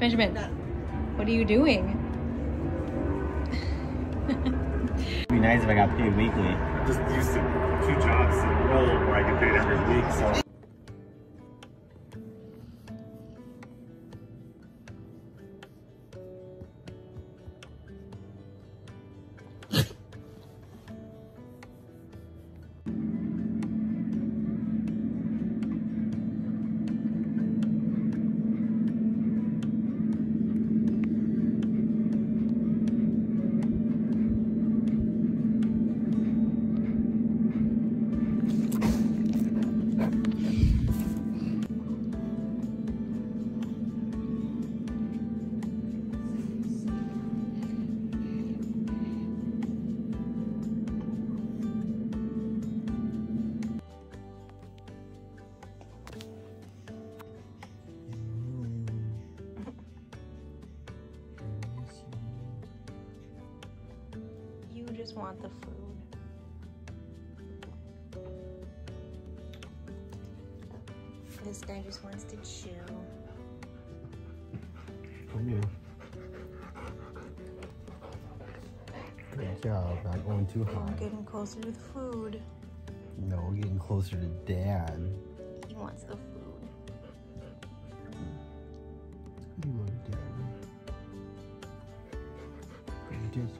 Benjamin, what are you doing? It'd be nice if I got paid weekly. Just used to two jobs in a row where I get paid every week, so. you just want the food. This guy just wants to chill. Come here. Good job, not going too high. I'm getting closer to the food. No, we're getting closer to dad. He wants the food. You love dad. You just